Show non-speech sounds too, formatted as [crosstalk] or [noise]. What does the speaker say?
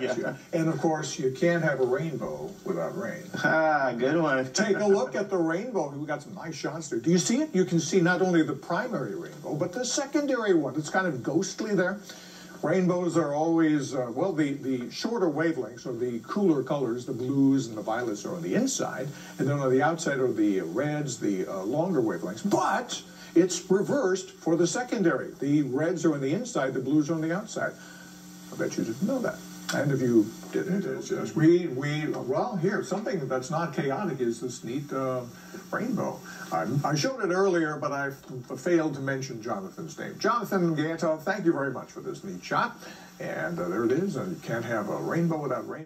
Yeah. [laughs] And of course, you can't have a rainbow without rain. [laughs] Ah, good one. [laughs] Take a look at the rainbow. We got some nice shots there. Do you see it? You can see not only the primary rainbow, but the secondary one. It's kind of ghostly there. Rainbows are always, uh, well, the, the shorter wavelengths or the cooler colors, the blues and the violets are on the inside, and then on the outside are the reds, the uh, longer wavelengths. But it's reversed for the secondary. The reds are on the inside, the blues are on the outside. I bet you didn't know that. And if you didn't, it's just we we well here something that's not chaotic is this neat uh, rainbow. I, I showed it earlier, but I failed to mention Jonathan's name. Jonathan Gaeta, thank you very much for this neat shot. And uh, there it is. And you can't have a rainbow without rain.